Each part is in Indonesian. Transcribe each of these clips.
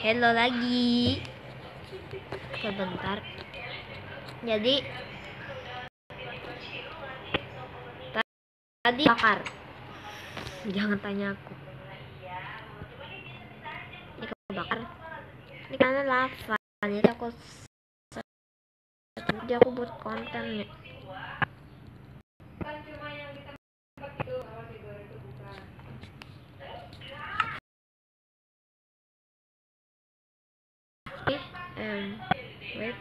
Hello lagi. Sebentar. Jadi tadi bakar. Jangan tanya aku. Ini kebakar. Ini karena lava. Jadi aku jadi aku buat konten ya. Oke, em, wait.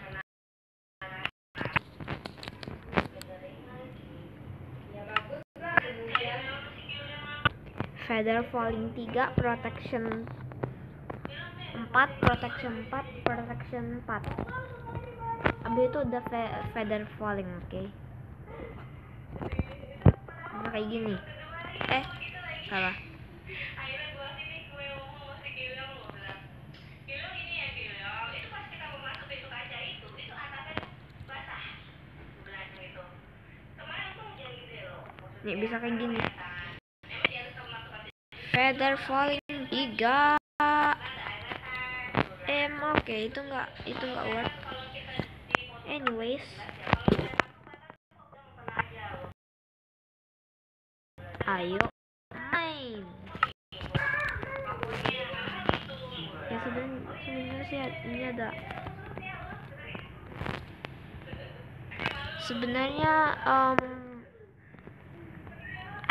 Feather falling 3, protection 4, protection 4, protection 4. Abis itu udah fe- feather falling, oke. Nah, kayak gini. Eh, salah. Nih bisa kayak gini. Feather falling 3. Em oke itu nggak itu nggak work. Anyways. Ayo main. Ya sebenarnya sih ini ada sebenarnya em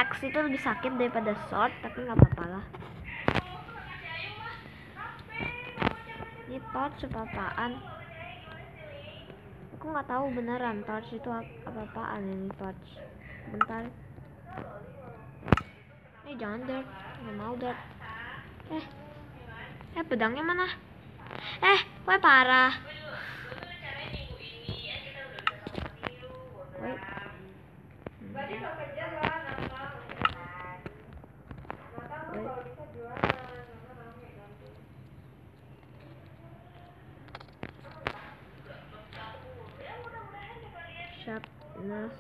X itu lebih sakit daripada short tapi nggak apa-apa lah. Ini torch apa apaan? Aku nggak tahu beneran torch itu apa apaan ini torch. Bentar. Eh jangan dart nggak mau dart eh. Eh pedangnya mana? Eh gue parah? Wait sharpness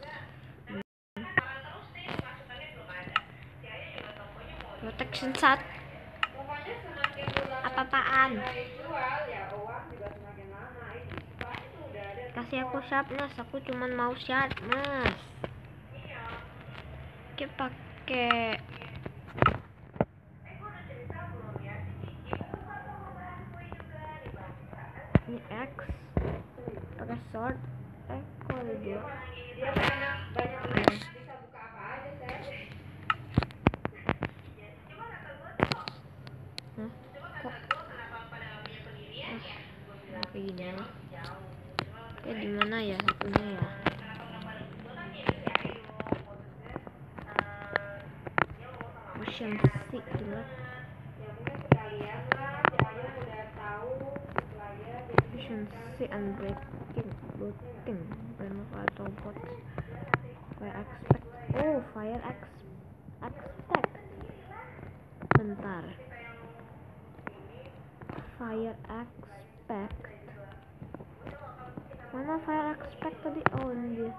protection sat apa-apaan? Kasih aku sharpness aku cuman mau sharpness oke pakai ini X. Pakai sword. Eh kok ada dia Hah? Kok? Ah, kayak gini ya. Ya ya? Ocean Sea gila. Ocean Sea and breaking breaking Renov atau bot Fire expect Oh fire ex expect Bentar Fire expect. Mana fire expect tadi? Oh ini dia.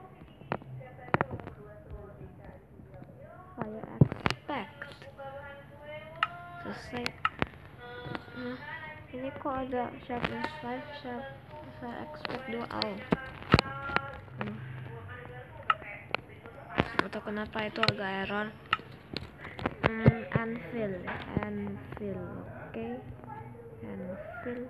Fire expect. Selesai. Nah ini kok ada sharpness 5 sharp fire expect 2 oh atau kenapa itu agak error hmm, anvil anvil oke okay. anvil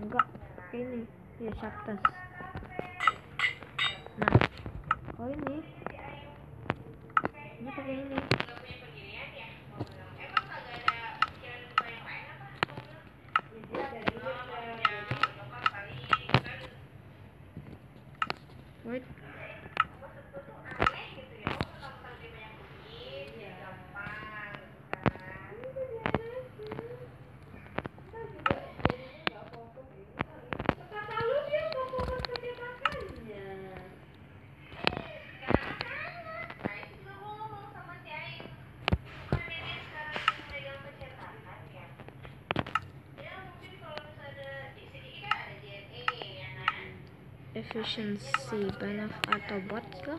enggak ini ya sharpness efficiency, benefit, of Autobots lah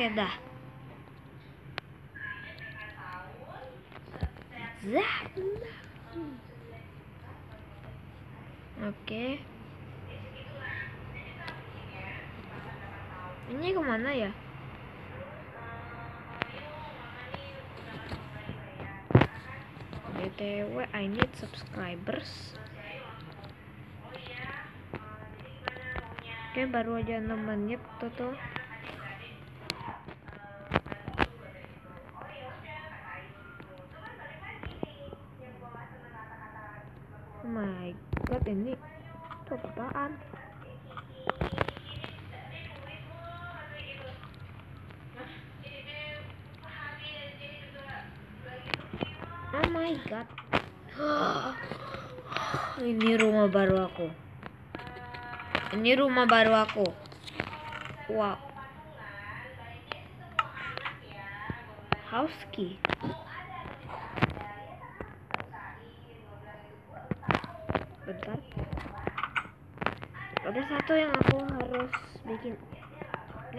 oke dah Zah. Oke. Ini ke mana ya? BTW, I need subscribers. Oke, baru aja 6 menit tuh tuh. Oh my god, ini tuh apaan? Oh my god. Ini rumah baru aku. Ini rumah baru aku. Wow. House key. Bentar. Ada satu yang aku harus bikin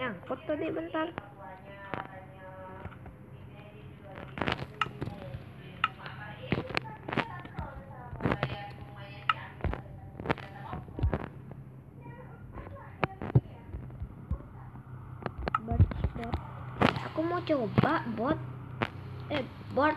nyangkut tadi bentar. Aku mau coba bot. Eh, bot.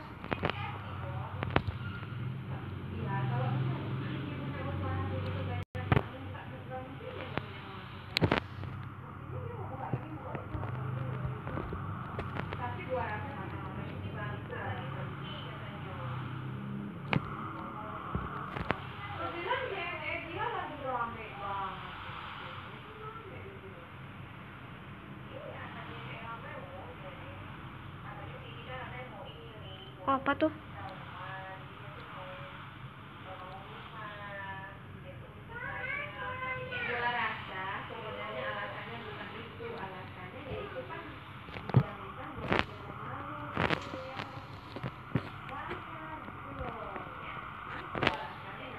Oh, apa tuh? Gua rasa sebenarnya alasannya bukan itu, alasannya yaitu kan dia minta buat kita malu, gitu ya. Wajar, gitu loh. Alasannya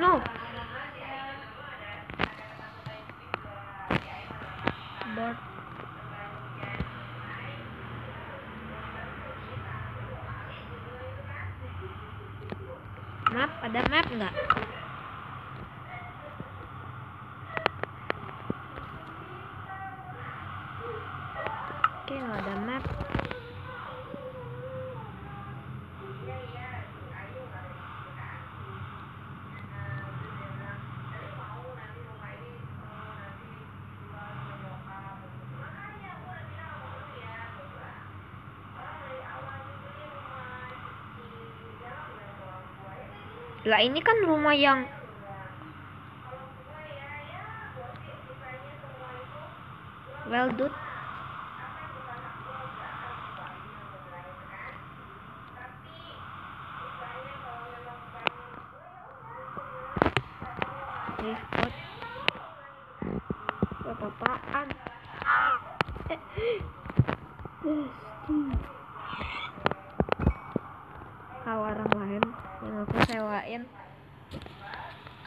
No. Bot. Map, ada map nggak? Oke, nggak ada map. Lah ini kan rumah yang Well dude Apa-apaan Eh, yang aku sewain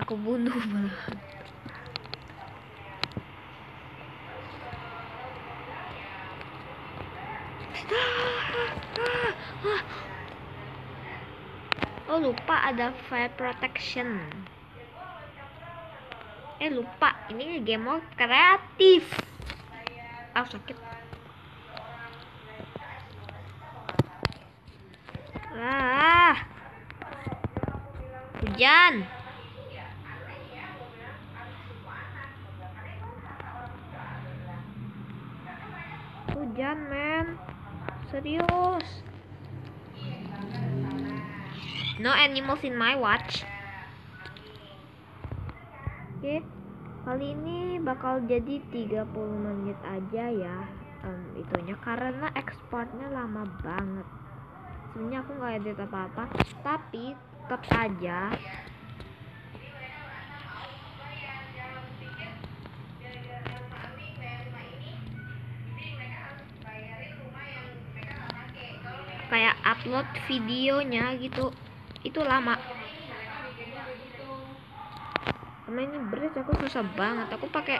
Aku bunuh malahan Oh lupa ada fire protection. Eh lupa, ini game mode kreatif. Ah sakit. Ah. Hujan. Hujan, men. Serius. No animals in my watch. Oke. Kali ini bakal jadi 30 menit aja ya. em, itunya karena ekspornya lama banget. Sebenarnya aku nggak edit apa-apa, tapi tetap aja kayak upload videonya gitu. Itu lama. Karena ini bridge aku susah banget. Aku pakai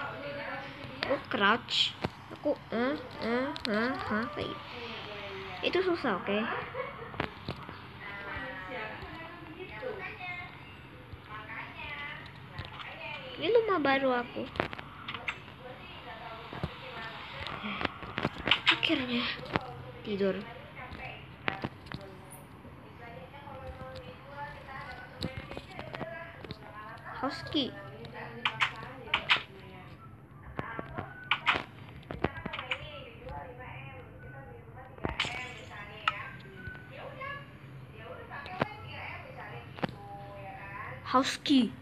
aku crouch. Aku eh eh eh eh gitu. itu susah oke ini rumah baru aku akhirnya tidur Husky. Husky.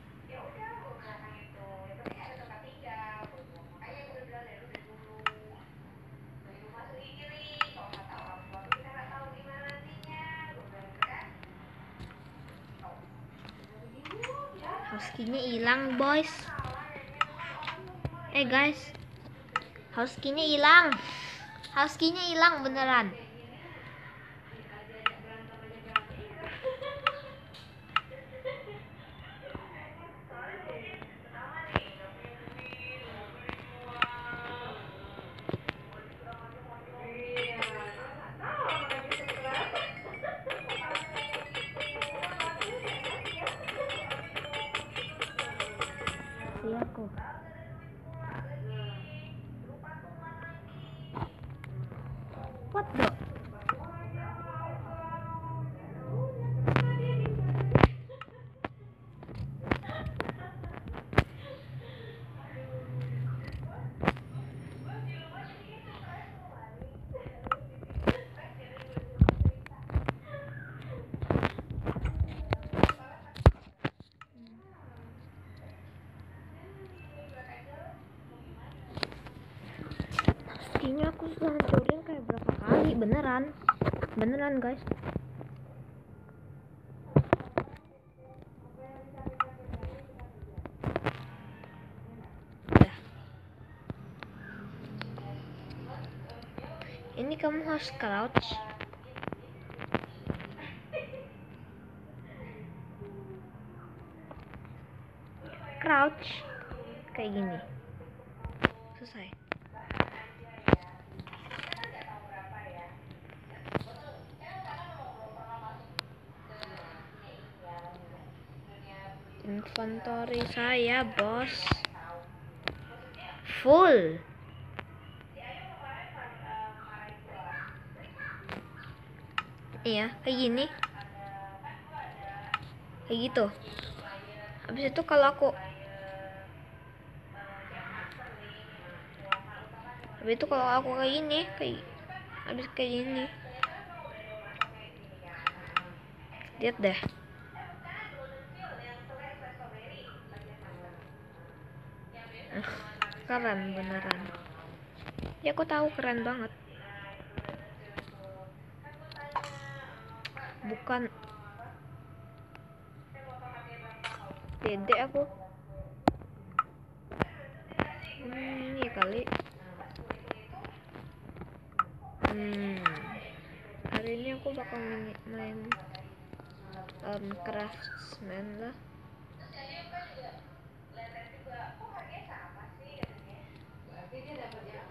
Husky-nya hilang, boys. Eh, guys. Husky-nya hilang. Husky-nya hilang beneran. лайков. Beneran guys. Ini kamu harus crouch crouch. Kayak gini selesai Inventory saya, bos. Full. Iya, kayak gini. Kayak gitu. Habis itu kalau aku Habis itu kalau aku kayak gini, kayak habis kayak gini. Lihat deh. Keren beneran. Ya aku tahu keren banget. Bukan. Pede aku. Hmm, ini kali. Hmm. Hari ini aku bakal main, main um, craftsman lah ठीक है देखो यार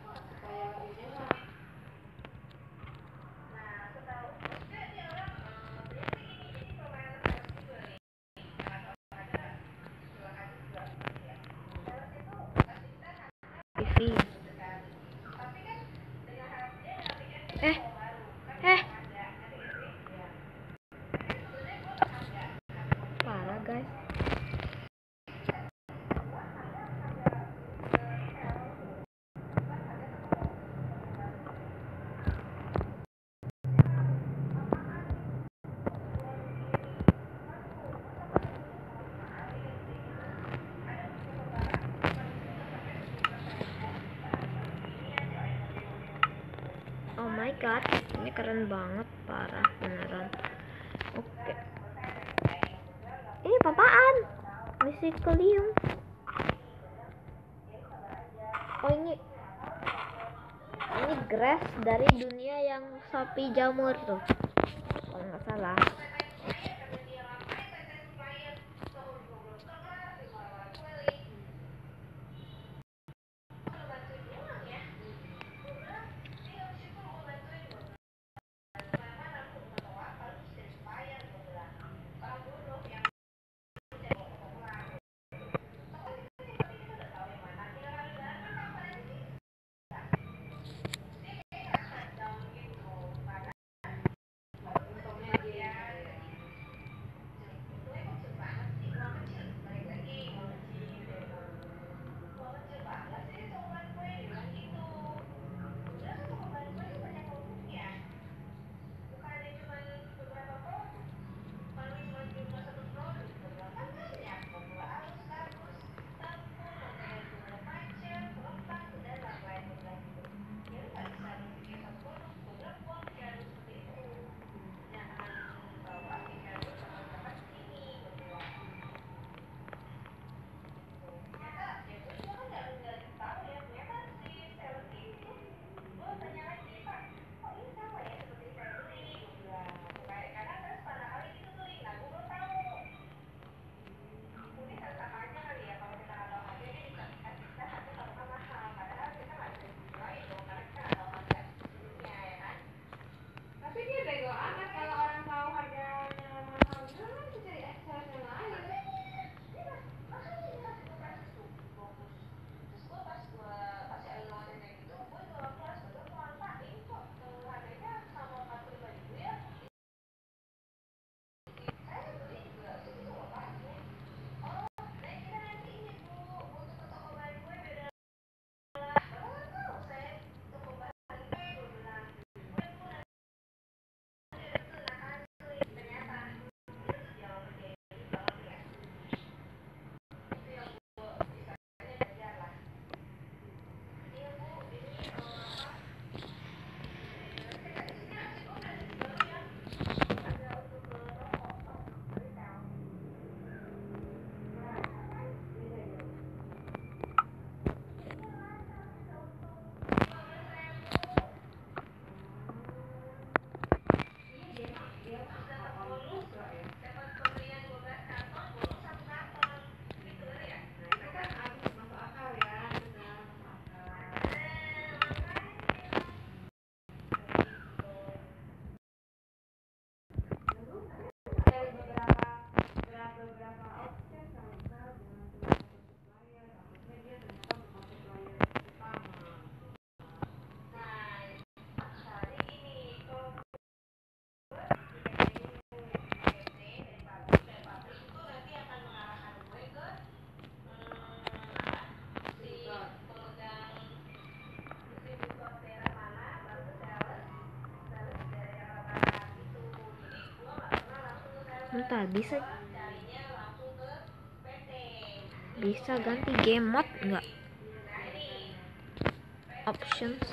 God, ini keren banget, parah beneran. Oke. Ini papaan? Mysticalium. Oh ini ini grass dari dunia yang sapi jamur tuh. Kalau nggak salah. Bentar, bisa bisa ganti game mode nggak? Options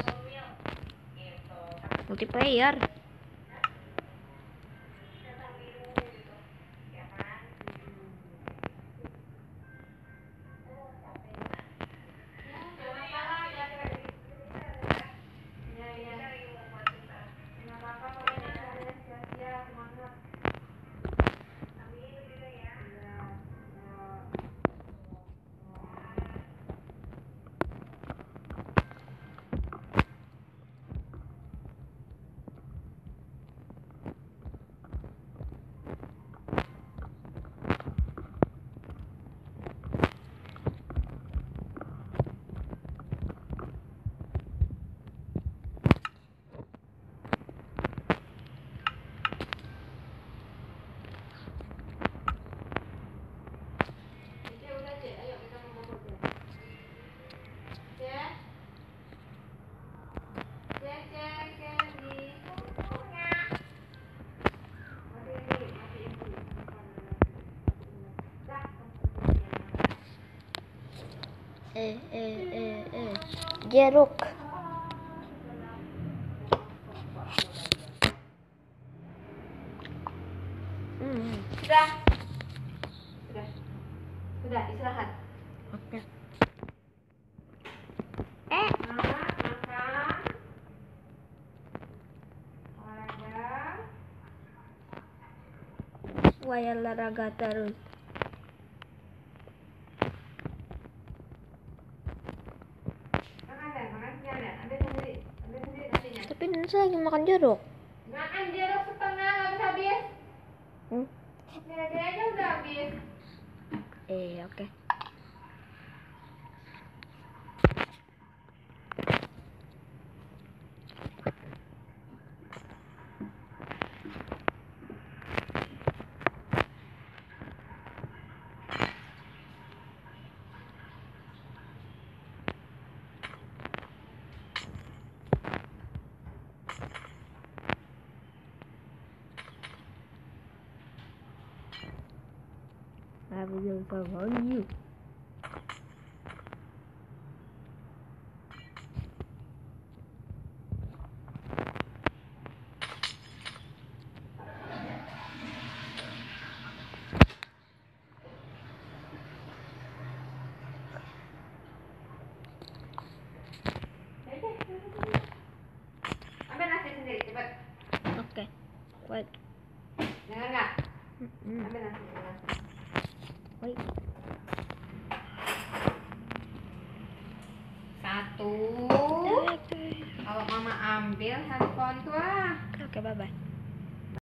multiplayer. Jeruk hmm Sudah. Sudah. Sudah, istirahat. oke eh Makan, makan. Olahraga. waya olahraga terus Makan deh, makan siang deh. Ambil sendiri. Ambil sendiri tapi Nusa lagi makan jeruk Makan jeruk setengah, bisa habis. hmm? Aja udah habis. eh oke Ah, vou ver um pavãozinho.